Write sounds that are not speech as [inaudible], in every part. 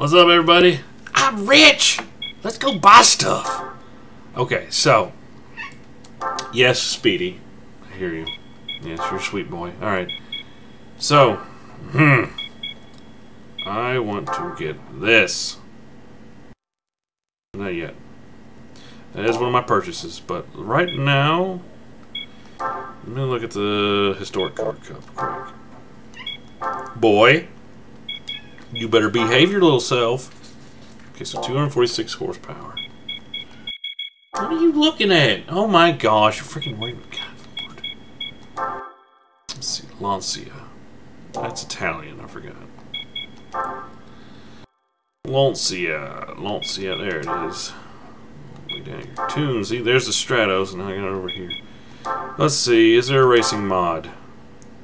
What's up, everybody? I'm rich. Let's go buy stuff. Okay, so yes, Speedy, I hear you. Yes, you're a sweet boy. All right. So, hmm, I want to get this. Not yet. That is one of my purchases, but right now, let me look at the historic card cup quick. Boy, you better behave your little self. Okay, so 246 horsepower. What are you looking at? Oh my gosh, you're freaking wearing. God Lord. Let's see, Lancia. That's Italian, I forgot. Lancia. Lancia, there it is. Way down here. Tunes. See, there's the Stratos, and I got over here. Let's see, is there a racing mod?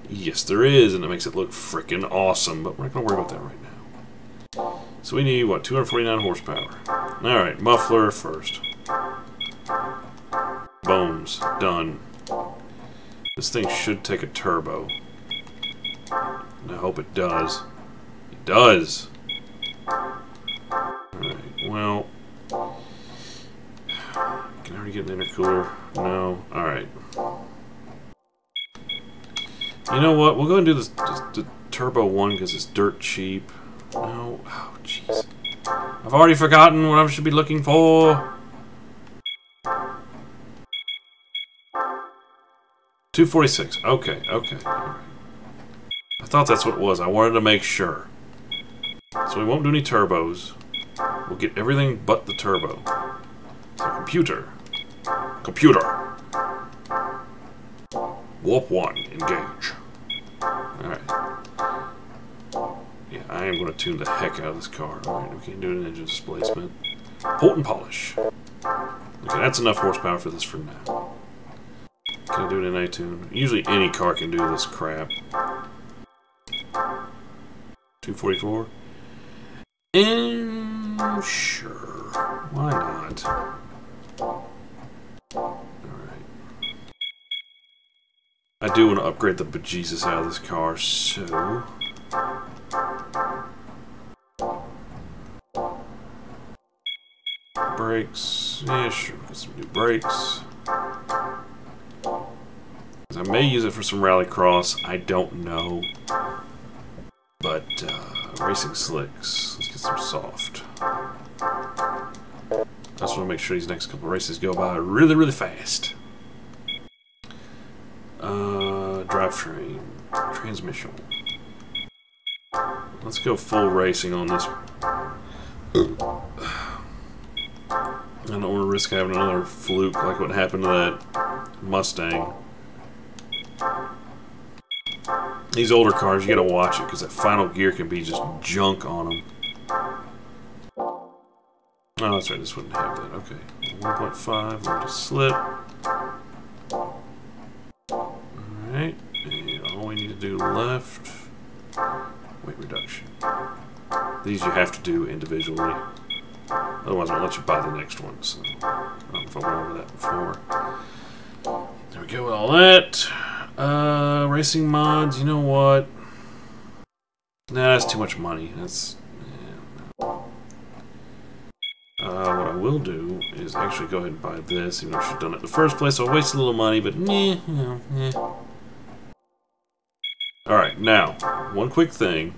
Yes, there is, and it makes it look freaking awesome, but we're not going to worry about that right now. So we need, what, 249 horsepower. Alright, muffler first. Bones. Done. This thing should take a turbo. And I hope it does. It does! Alright, well... Can I already get an intercooler? No. Alright. You know what? We'll go and do this, this the turbo one because it's dirt cheap. No. Oh, jeez. I've already forgotten what I should be looking for. 246. Okay, okay. I thought that's what it was. I wanted to make sure. So we won't do any turbos. We'll get everything but the turbo. So computer. Computer. Warp 1. Engage. Alright. I am going to tune the heck out of this car. Alright, we can't do an engine displacement. Port and polish. Okay, that's enough horsepower for this for now. Can I do it in A-tune? Usually any car can do this crap. 244? And sure. Why not? Alright. I do want to upgrade the bejesus out of this car, so... Brakes. Yeah, sure. Some new brakes. I may use it for some rallycross. I don't know. But, uh, racing slicks. Let's get some soft. I just want to make sure these next couple races go by really, really fast. Uh, drivetrain. Transmission. Let's go full racing on this. I don't want to risk having another fluke like what happened to that Mustang. These older cars, you gotta watch it because that final gear can be just junk on them. Oh, that's right, this wouldn't have that. Okay. 1.5, let slip. Alright, and all we need to do left, weight reduction. These you have to do individually. Otherwise, I'll let you buy the next one. So, I don't know if I went over that before. There we go with all that. Uh, racing mods, you know what? Nah, that's too much money. That's... Yeah. Uh, what I will do is actually go ahead and buy this, even though I should have done it in the first place. I'll waste a little money, but meh, you know, eh. Alright, now, one quick thing.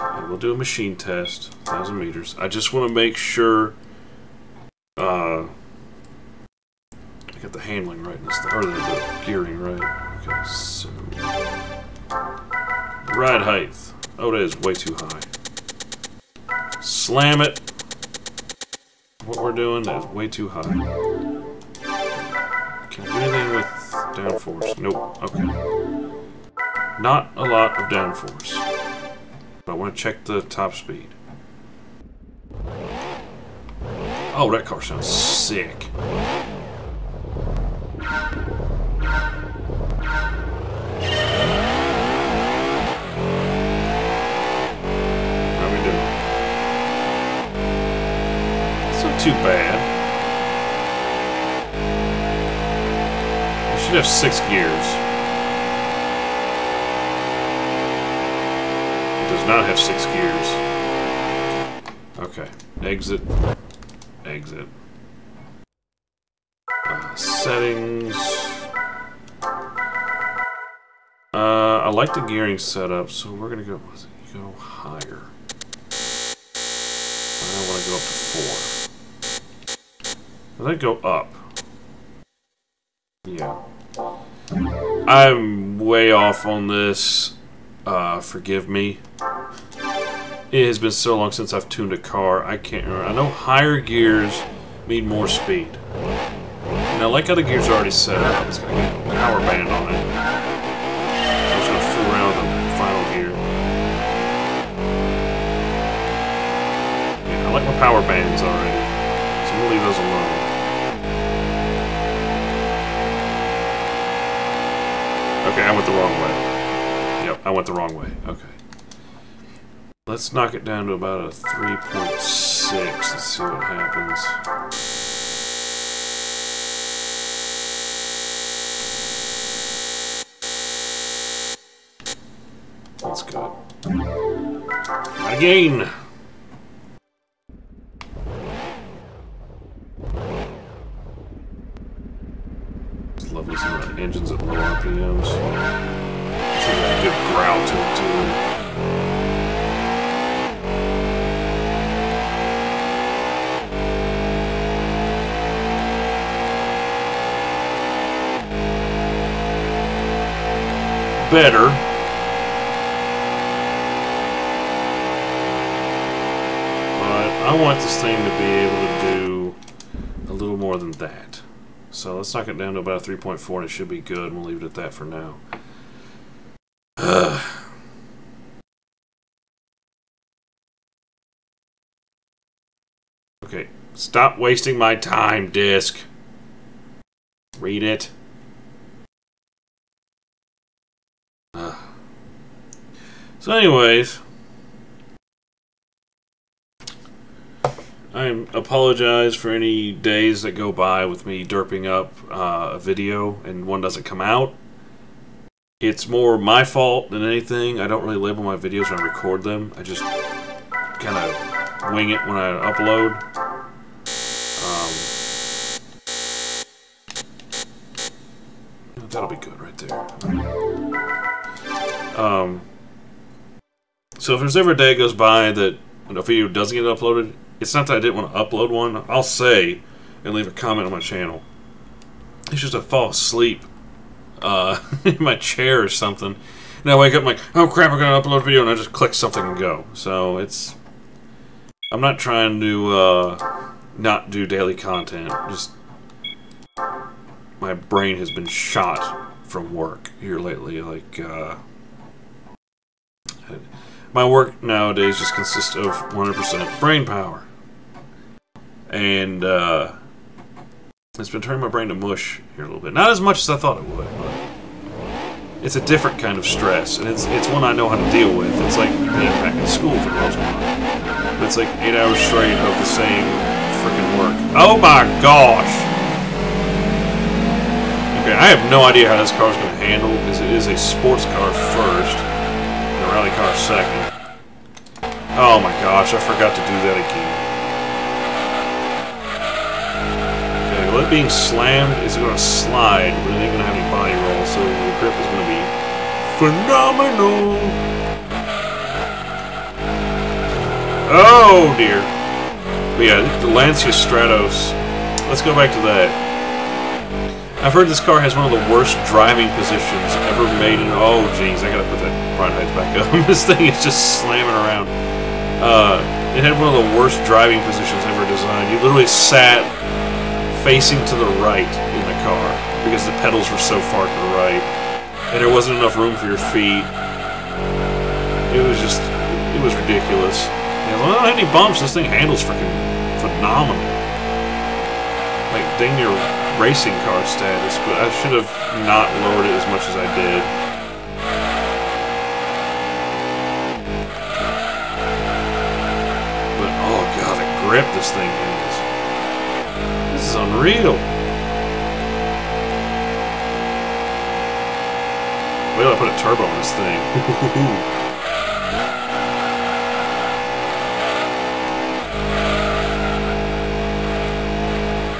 I will do a machine test, 1,000 meters. I just want to make sure uh, I got the handling right in or the, the gearing right. Okay, so ride height. Oh, that is way too high. Slam it. What we're doing is way too high. Can I do anything with downforce? Nope. Okay. Not a lot of downforce. But I want to check the top speed. Oh, that car sounds sick. How we doing? It's not too bad. We should have six gears. Does not have six gears. Okay. Exit. Exit. Uh, settings. Uh, I like the gearing setup, so we're gonna go go higher. I want to go up to four. That go up? Yeah. I'm way off on this. Uh, forgive me. It has been so long since I've tuned a car, I can't remember. I know higher gears mean more speed. And I like how the gears are already set up. A power band on it. I'm just to fool around with the final gear. Yeah, I like my power bands already. So I'm to leave those alone. Okay, I went the wrong way. Yep, I went the wrong way. Okay. Let's knock it down to about a 3.6. Let's see what happens. That's good. Again! Better. But I want this thing to be able to do a little more than that. So let's knock it down to about 3.4 and it should be good. We'll leave it at that for now. [sighs] okay, stop wasting my time, disc. Read it. So, anyways, I apologize for any days that go by with me derping up uh, a video and one doesn't come out. It's more my fault than anything. I don't really label my videos when I record them. I just kind of wing it when I upload. Um, that'll be good right there. Um, so if there's ever a day goes by that a video doesn't get uploaded, it's not that I didn't want to upload one. I'll say and leave a comment on my channel. It's just I fall asleep uh, [laughs] in my chair or something. And I wake up I'm like, oh crap, I'm going to upload a video, and I just click something and go. So it's... I'm not trying to uh, not do daily content. Just... My brain has been shot from work here lately. Like, uh... My work nowadays just consists of 100% brain power. And, uh, it's been turning my brain to mush here a little bit. Not as much as I thought it would, but it's a different kind of stress, and it's it's one I know how to deal with. It's like being back in school for most part. It's like eight hours straight of the same freaking work. Oh my gosh! Okay, I have no idea how this car is going to handle, because it is a sports car first, and a rally car second. Oh my gosh, I forgot to do that again. Okay, well it being slammed is going to slide, but it ain't going to have any body roll, so the grip is going to be phenomenal. Oh dear. But yeah, the Lancia Stratos. Let's go back to that. I've heard this car has one of the worst driving positions ever made in... Oh, jeez, I gotta put that front heights back up. [laughs] this thing is just slamming around. Uh, it had one of the worst driving positions ever designed. You literally sat facing to the right in the car because the pedals were so far to the right, and there wasn't enough room for your feet. It was just, it was ridiculous. And I don't have any bumps. This thing handles freaking phenomenal. Like, dang your racing car status, but I should have not lowered it as much as I did. grip this thing is. This is unreal. We gotta put a turbo on this thing. [laughs]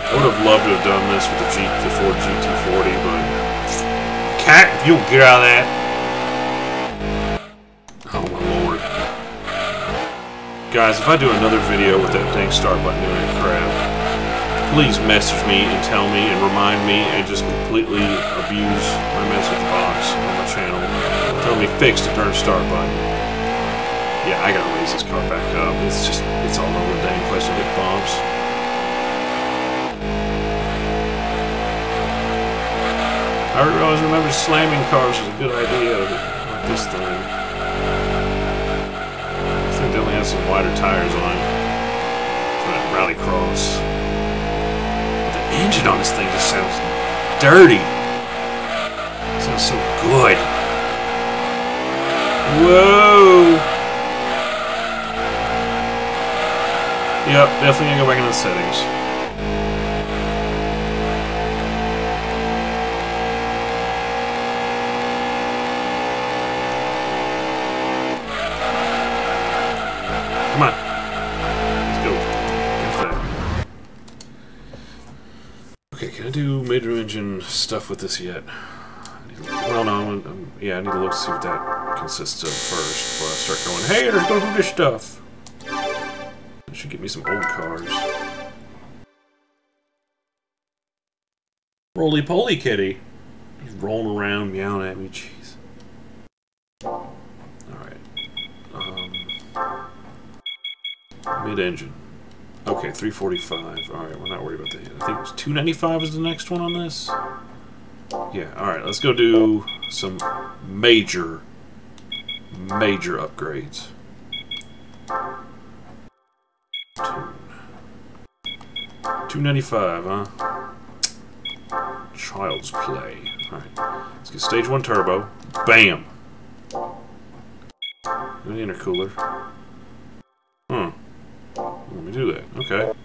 I would have loved to have done this with the, G the Ford GT40, but... Cat, you'll get out of that. Guys! If I do another video with that dang start button doing that crap, please message me and tell me and remind me and just completely abuse my message box on my channel. Tell me fix the turn start button. Yeah, I gotta raise this car back up. It's just, it's all over the dang place to hit bumps. I always remember slamming cars was a good idea, but this thing. Only have some wider tires on. For that rally cross. The engine on this thing just sounds dirty. It sounds so good. Whoa! Yep, definitely gonna go back into the settings. Stuff with this yet? To- Well, no, I'm, I'm- yeah, I need to look to see what that consists of first before I start going, hey, there's go do this stuff. Should get me some old cars. Roly poly kitty. He's rolling around, meowing at me. Jeez. Alright. Um, Mid engine. Okay, 345. Alright, we're not worried about that yet. I think it was 295 is the next one on this. Yeah, alright, let's go do some major, major upgrades. 295, huh? Child's play. Alright, let's get stage 1 turbo. Bam! An intercooler. Hmm. Let me do that. Okay. So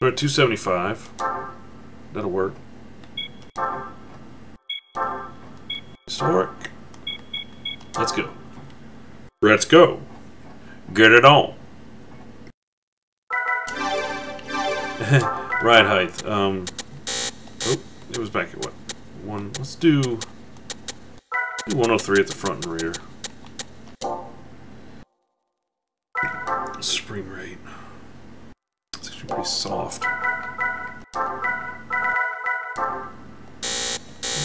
we're at 275. That'll work. Historic. Let's go. Let's go. Get it on. [laughs] Ride height. Um. Oh, it was back at what? One. Let's do. do 103 at the front and rear. Spring rate. It's actually pretty soft.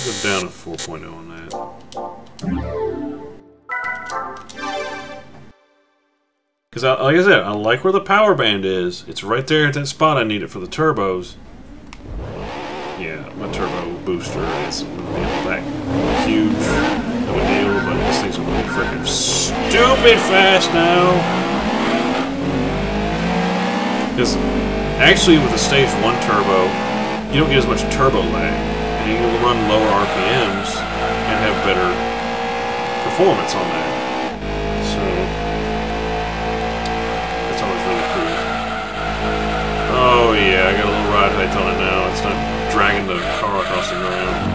Go down to 4.0 on that. Because, like I said, I like where the power band is. It's right there at that spot I need it for the turbos. Yeah, my turbo booster is you know, that huge a deal, but this thing's gonna be freaking stupid fast now. Because actually, with the stage one turbo, you don't get as much turbo lag, you can run lower RPMs and have better performance on that. So that's always really cool. Oh yeah, I got a little ride height on it now. It's not dragging the car across the ground.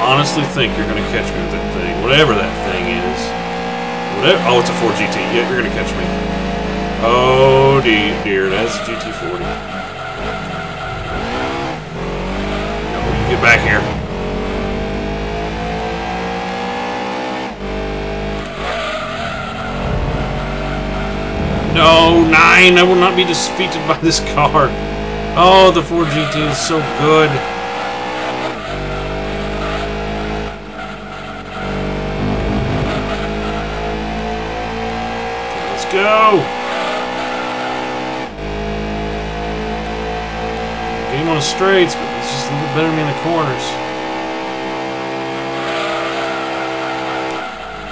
Honestly, think you're gonna catch me with that thing, whatever that thing is. Whatever. Oh, it's a Ford GT. Yeah, you're gonna catch me. Oh dear, that's GT40. No, get back here. No, nine! I will not be defeated by this car. Oh, the Ford GT is so good. Let's go! On the straights, but it's just a little better than me in the corners.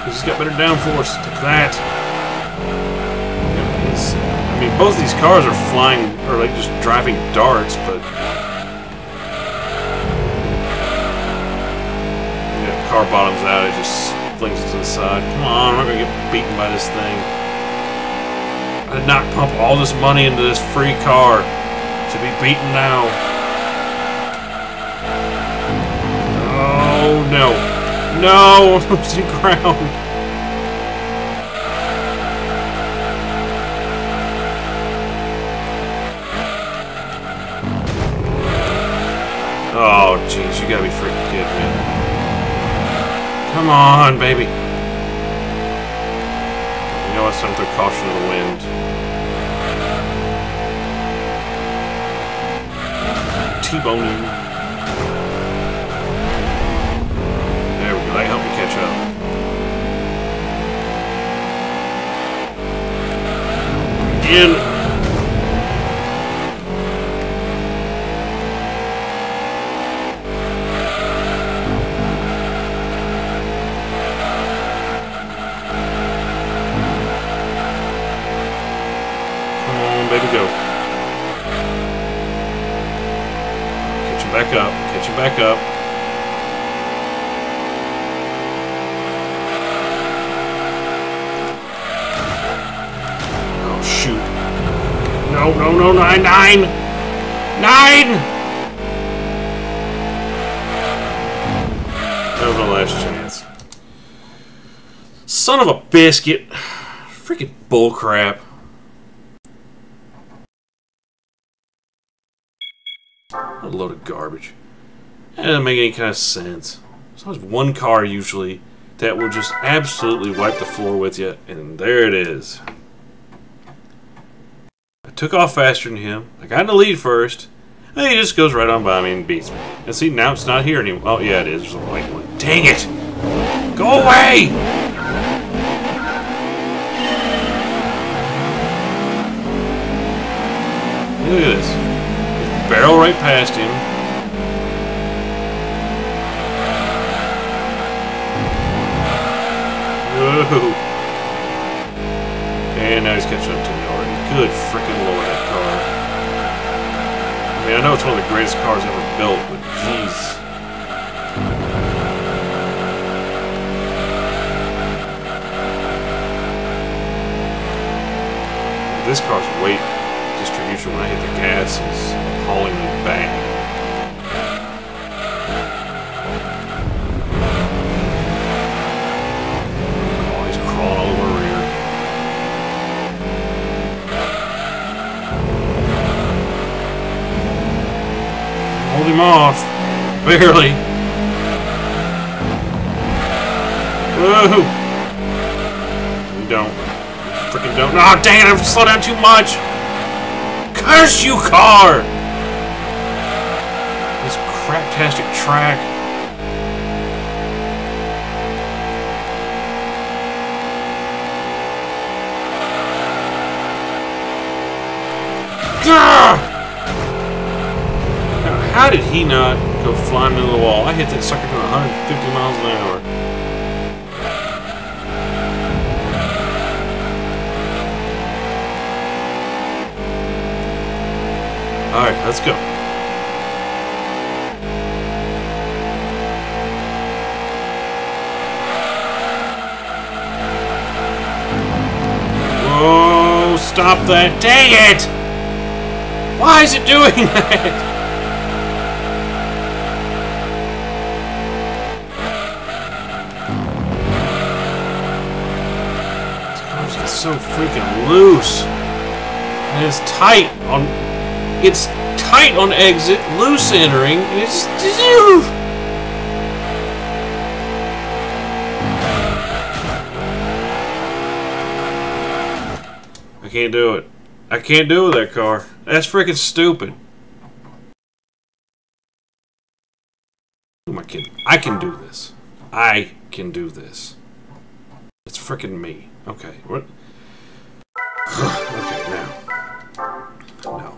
He's got better downforce. Take that. I mean, both these cars are flying, or like just driving darts, but. Yeah, car bottoms out, it just flings it to the side. Come on, I'm not gonna get beaten by this thing. I did not pump all this money into this free car to be beaten now. Oh no. No! [laughs] I'm losing ground. Oh jeez, you gotta be freaking kidding me. Come on, baby. You know what's Something caution of the wind. T-boning. There we go. That helped me catch up. Again. Back up. Catch him back up. Oh, shoot. No, no, no, nine, nine! Nine! My last chance. Son of a biscuit. Freaking bullcrap. Load of garbage. That doesn't make any kind of sense. There's one car usually that will just absolutely wipe the floor with you, and there it is. I took off faster than him. I got in the lead first. And he just goes right on by me and beats me. And see, now it's not here anymore. Oh, yeah, it is. There's a white one. Dang it! Go away! Look at this barrel right past him. Whoa. And now he's catching up to me already. Good freaking lord, that car. I mean, I know it's one of the greatest cars ever built, but jeez. This car's weight distribution when I hit the gas is over here. Hold him off. Barely. Woohoo! You don't. Freaking don't. Oh, dang it! I've slowed down too much! Curse you, car! Craptastic track. Now, how did he not go flying into the wall? I hit that sucker to 150 miles an hour. Alright, let's go. That. Dang it! Why is it doing [laughs] that? It's so freaking loose. And it's tight on... It's tight on exit, loose entering, it's... can't do it. I can't do that car. That's freaking stupid. I kidding? I can do this. I can do this. It's freaking me. Okay. What? [sighs] okay, now. No.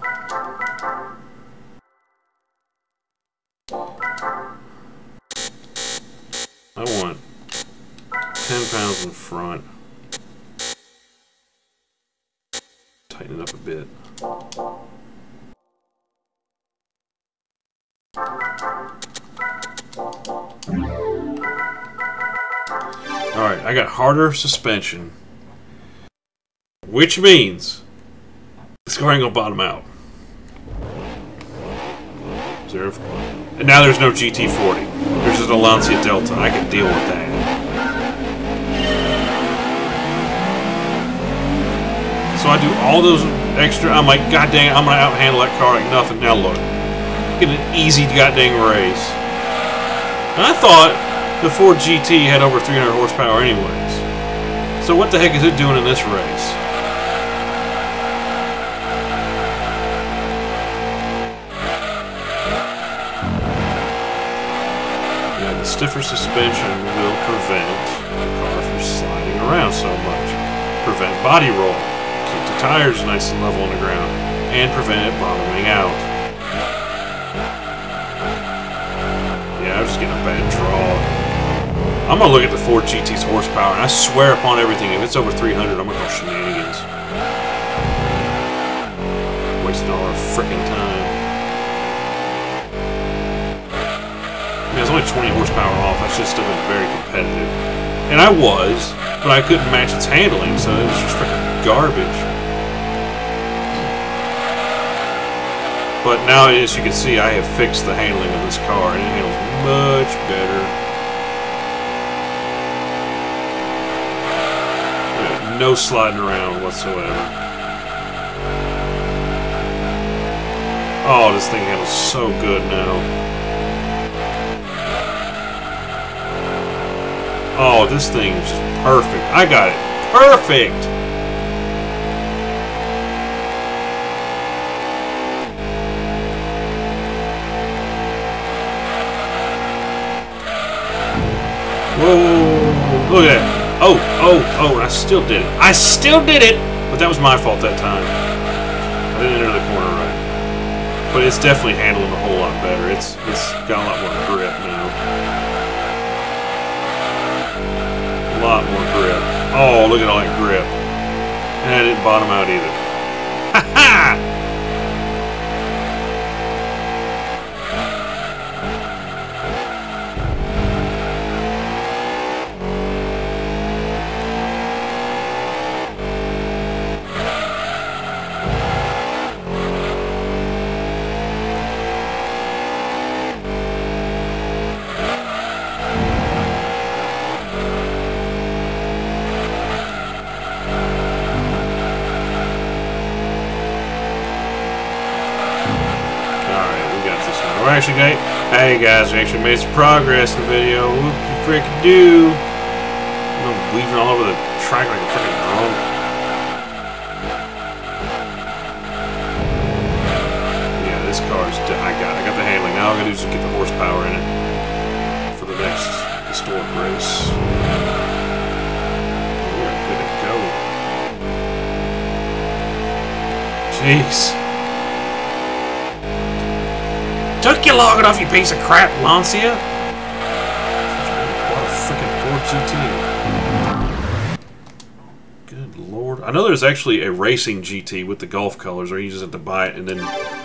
I want 10 pounds in front. Up a bit. Alright, I got harder suspension. Which means ain't gonna bottom out. Zero. And now there's no GT40. There's just a Lancia Delta. I can deal with that. So I do all those extra. I'm like, God dang it, I'm to outhandle that car like nothing. Now look. Get an easy goddamn race. And I thought the Ford GT had over 300 horsepower anyways. So what the heck is it doing in this race? Yeah, the stiffer suspension will prevent the car from sliding around so much. Prevent body roll. Tires nice and level on the ground. And prevent it bottoming out. Yeah, I was just getting a bad draw. I'm gonna look at the Ford GT's horsepower, and I swear upon everything, if it's over 300, I'm gonna go shenanigans. Wasting all our freaking time. I mean, it's only 20 horsepower off. I should still been very competitive, and I was, but I couldn't match its handling, so it was just freaking garbage. But now, as you can see, I have fixed the handling of this car, and it handles much better. no sliding around whatsoever. Oh, this thing handles so good now. Oh, this thing is perfect. I got it. Perfect! Whoa, look at that. Oh, oh, oh, I still did it. I still did it! But that was my fault that time. I didn't enter the corner right. But it's definitely handling a whole lot better. It's It's got a lot more grip now. A lot more grip. Oh, look at all that grip. And I didn't bottom out either. [laughs] Ha ha! Hey guys, we actually made some progress in the video. Whoop you freaking do. I'm weaving all over the track like a freaking drunk. Yeah, this car's I got I got the handling. Now all I gotta do is get the horsepower in it for the next historic race. Jeez. Took you long off, you piece of crap, Lancia! What a freaking Ford GT. Good lord. I know there's actually a racing GT with the Gulf colors, or you just have to buy it and then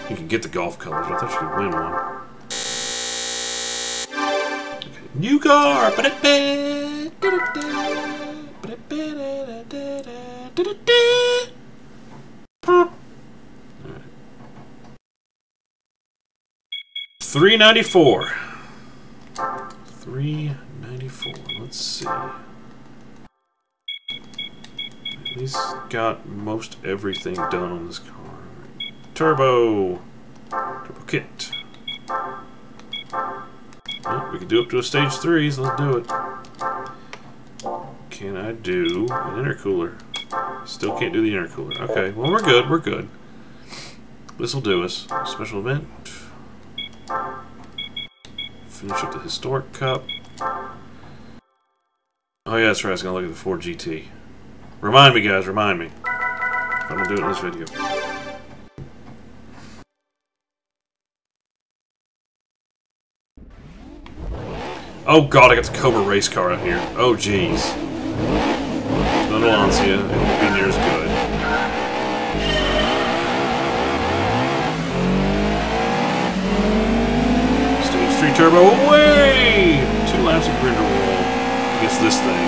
you can get the Gulf colors. I thought you could win one. Okay. New car! 394. 394. Let's see. At least got most everything done on this car. Turbo! Turbo kit. Well, we can do up to a stage 3, so let's do it. Can I do an intercooler? Still can't do the intercooler. Okay, well we're good, we're good. This will do us. Special event. Finish up the Historic Cup. Oh yeah, that's right, I was going to look at the Ford GT. Remind me, guys, remind me. I'm going to do it in this video. Oh god, I got the Cobra race car out here. Oh jeez. Not a Lancia, it won't be near as good. Turbo away! Two laps of grinder Grindelwald against this thing.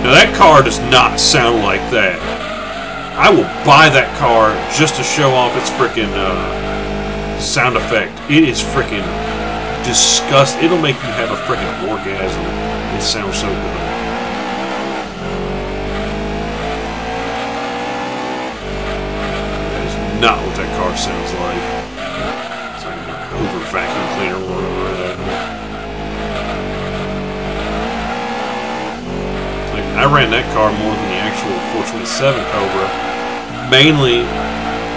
Now that car does not sound like that. I will buy that car just to show off its freaking uh, sound effect. It is freaking disgust. It'll make you have a freaking orgasm. It sounds so good. That is not what that car sounds like. It's like a Hoover vacuum cleaner I ran that car more than the actual 427 Cobra, mainly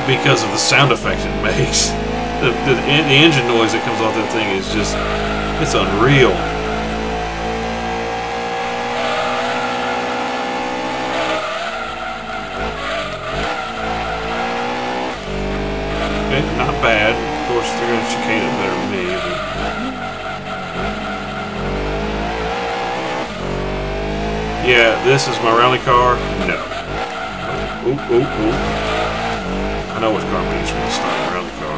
because of the sound effects it [laughs] makes. The, the, the engine noise that comes off that thing is just, it's unreal. Okay, not bad. Of course, they're going to chicane it better than me. But... Yeah, this is my rally car. No. Oop, oop, oop. I know what car I'm using to start a rally car.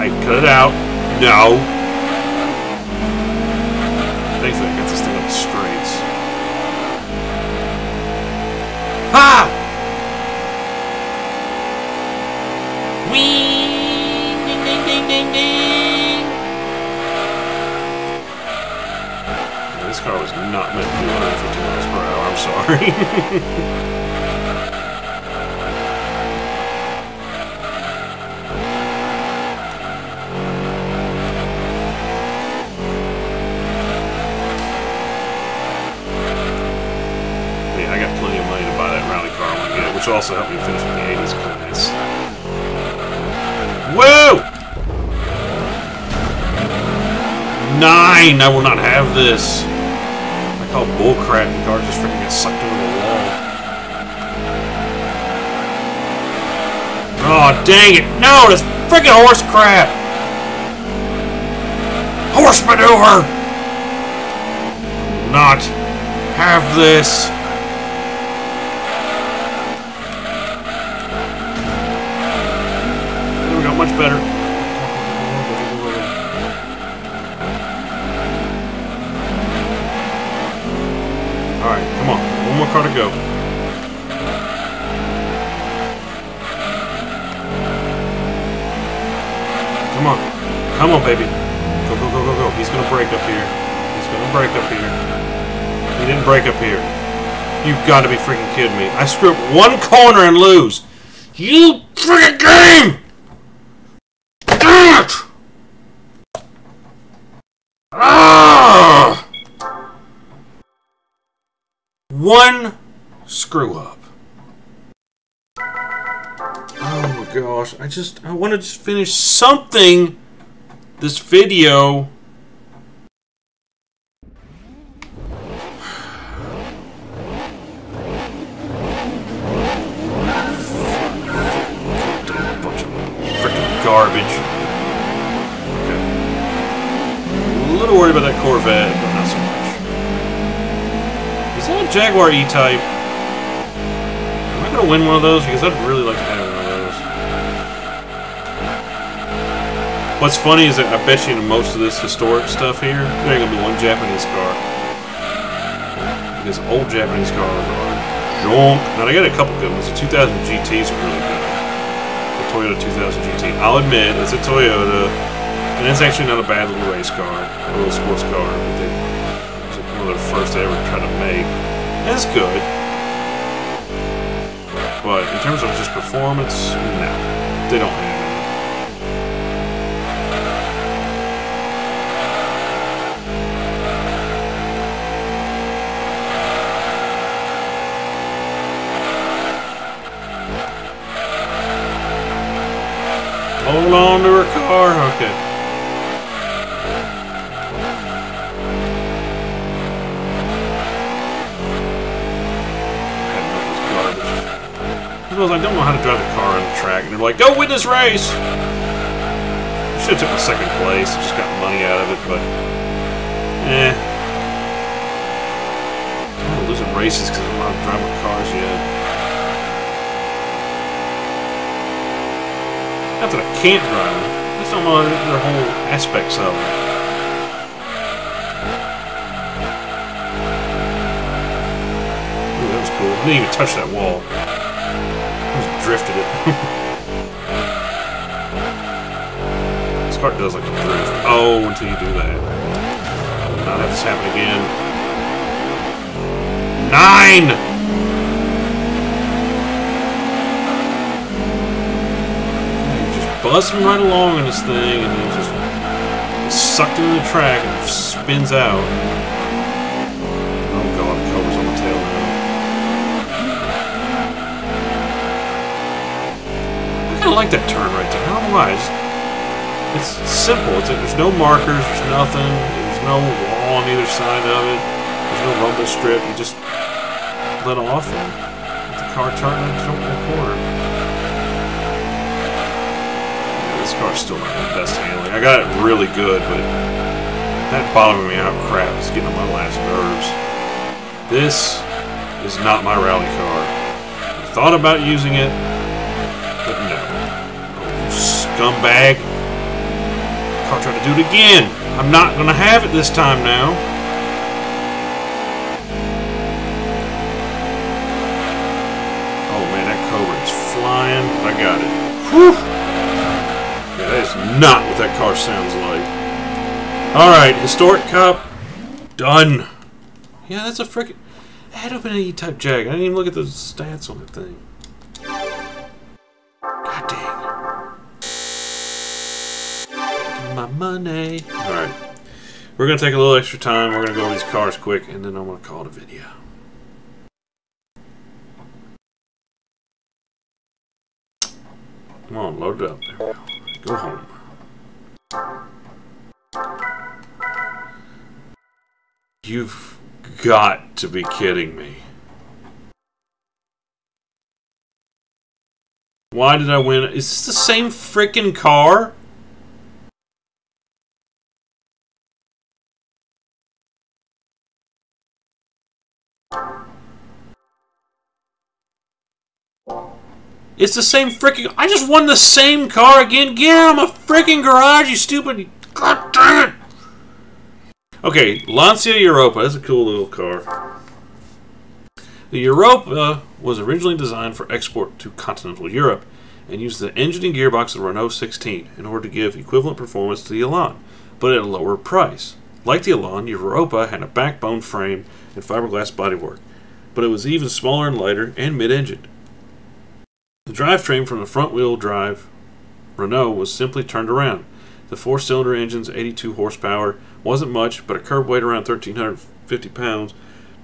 I cut it out. No. Thankfully, I got this thing up the straights. Ha! Will also help me finish the 80s class. Whoa! Nine! I will not have this. Call bullcrap The car just freaking get sucked into the wall. Oh, dang it! No, this freaking horse crap! Horse maneuver! Not have this. There we go, much better. Alright, come on. One more car to go. Come on. Come on, baby. Go, go, go, go, go. He's gonna break up here. He's gonna break up here. He didn't break up here. You've got to be freaking kidding me. I screw up one corner and lose. You freaking game! Damn it! Ah! One screw up. Oh my gosh, I just, I want to just finish something this video. Jaguar E-Type? Am I gonna win one of those? Because I'd really like to have one of those. What's funny is that I bet you in most of this historic stuff here, there ain't gonna be one Japanese car. Because old Japanese cars are junk. Now I got a couple good ones. The 2000 GTs are really good. The Toyota 2000 GT. I'll admit, it's a Toyota, and it's actually not a bad little race car, a little sports car. But they, it's one of the first they ever tried to make. It's good. But in terms of just performance, no. They don't have any. Hold on to her car. Okay. Had enough of this garbage. Because I don't know how to drive the car on the track, and they're like, "Go win this race." Should have took the second place. Just got money out of it, but eh. I'm losing races because I don't how to drive my cars yet. Not that I can't drive them. I just don't know their whole aspects of them. Ooh, that was cool. I didn't even touch that wall. Drifted it. this car does like to drift. Oh, until you do that. Not have this happen again. Nine! Just buzzing right along in this thing and then just sucked into the track and spins out. Oh god, the cover's on of like that turn right there. I don't know why. It's, it's simple. It's there's no markers. There's nothing. There's no wall on either side of it. There's no rumble strip. You just let off and the car turn into a corner. This car's still not the best handling. I got it really good, but that bothering me out crap. It's getting on my last nerves. This is not my rally car. I thought about using it, scumbag. Car tried to do it again. I'm not going to have it this time now. Oh man, that Cobra is flying. I got it. Whew. Yeah, that is not what that car sounds like. Alright, Historic Cup. Done. Yeah, that's a freaking... I had open an E-Type Jag. I didn't even look at the stats on the thing. Money. Alright. We're going to take a little extra time. We're going to go over these cars quick, and then I'm going to call it a video. Come on, load it up. There we go. Go home. You've got to be kidding me. Why did I win? Is this the same freaking car? It's the same freaking. I just won the same car again. Get out of my freaking garage, you stupid. God damn it. Okay, Lancia Europa. That's a cool little car. The Europa was originally designed for export to continental Europe and used the engine and gearbox of Renault 16 in order to give equivalent performance to the Elan, but at a lower price. Like the Elan, Europa had a backbone frame and fiberglass bodywork, but it was even smaller and lighter and mid-engined. The drivetrain from the front-wheel drive Renault was simply turned around. The four-cylinder engine's 82 horsepower wasn't much, but a curb weight around 1,350 pounds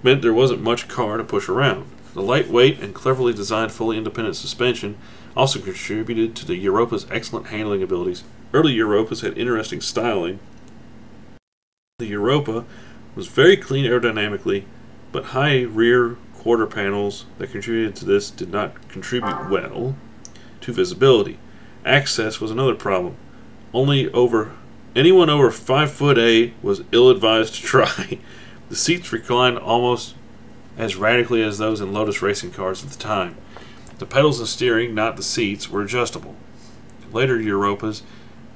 meant there wasn't much car to push around. The lightweight and cleverly designed fully independent suspension also contributed to the Europa's excellent handling abilities. Early Europas had interesting styling. The Europa was very clean aerodynamically, but high rear quarter panels that contributed to this did not contribute well to visibility. Access was another problem. Only over anyone over five foot eight was ill advised to [laughs] try. the seats reclined almost as radically as those in Lotus racing cars at the time. The pedals and steering, not the seats, were adjustable. Later Europas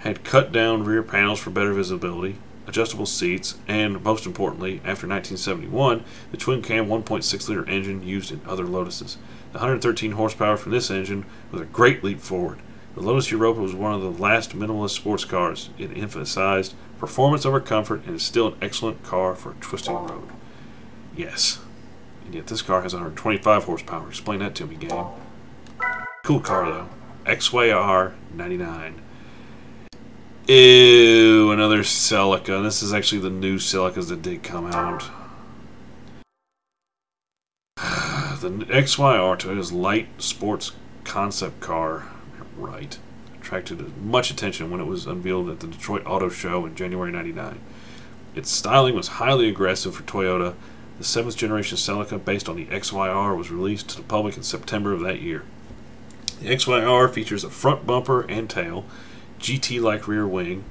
had cut down rear panels for better visibility, adjustable seats, and most importantly, after 1971, the twin cam 1.6 liter engine used in other Lotuses. The 113 horsepower from this engine was a great leap forward. The Lotus Europa was one of the last minimalist sports cars. It emphasized performance over comfort and is still an excellent car for a twisting road. Yes. And yet this car has 125 horsepower. Explain that to me, game. Cool car, though. XYR 99. Ew, another Celica. This is actually the new Celicas that did come out. [sighs] the XYR Toyota's light sports concept car, right, attracted much attention when it was unveiled at the Detroit Auto Show in January 99. Its styling was highly aggressive for Toyota. The seventh generation Celica, based on the XYR, was released to the public in September of that year. The XYR features a front bumper and tail, GT like rear wing.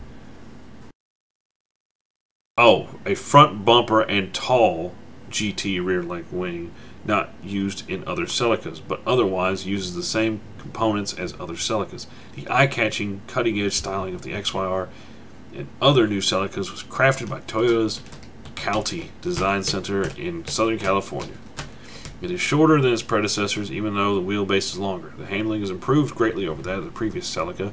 Oh, a front bumper and tall GT rear like wing, not used in other Celicas, but otherwise uses the same components as other Celicas. The eye catching, cutting edge styling of the XYR and other new Celicas was crafted by Toyota's Calty Design Center in Southern California. It is shorter than its predecessors, even though the wheelbase is longer. The handling is improved greatly over that of the previous Celica.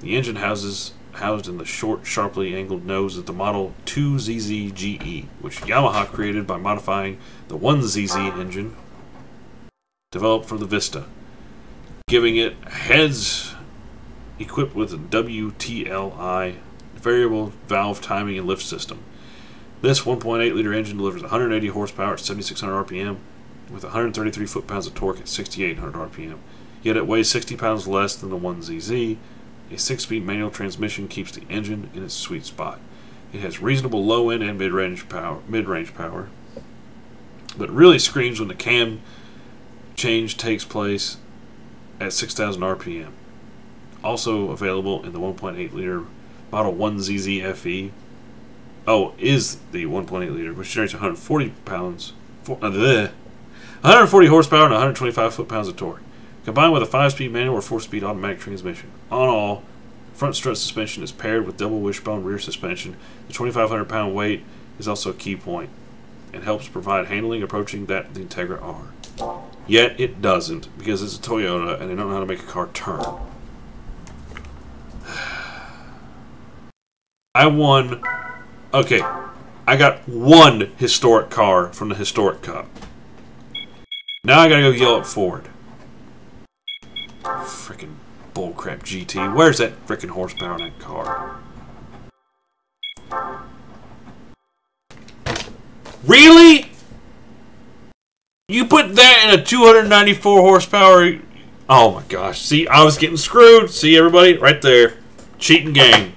The engine houses housed in the short, sharply angled nose of the Model 2ZZGE, which Yamaha created by modifying the 1ZZ engine developed for the Vista, giving it heads equipped with a VVTL-i variable valve timing and lift system. This 1.8 liter engine delivers 180 horsepower at 7600 RPM with 133 foot-pounds of torque at 6800 RPM. yet it weighs 60 pounds less than the 1ZZ. A 6-speed manual transmission keeps the engine in its sweet spot. It has reasonable low-end and mid-range power, mid-range power, but really screams when the cam change takes place at 6,000 RPM. Also available in the 1.8 liter Model 1ZZ FE. Oh, is the 1.8 liter, which generates 140 pounds, for, uh, 140 horsepower and 125 foot-pounds of torque, combined with a 5-speed manual or 4-speed automatic transmission. On all, front strut suspension is paired with double wishbone rear suspension. The 2,500 pound weight is also a key point and helps provide handling approaching that the Integra R. Yet it doesn't because it's a Toyota and they don't know how to make a car turn. [sighs] I won. Okay, I got one historic car from the Historic Cup. Now I gotta go yell at Ford. Freaking bullcrap GT. Where's that freaking horsepower in that car? Really? You put that in a 294 horsepower? Oh my gosh. See, I was getting screwed. See, everybody? Right there. Cheating game.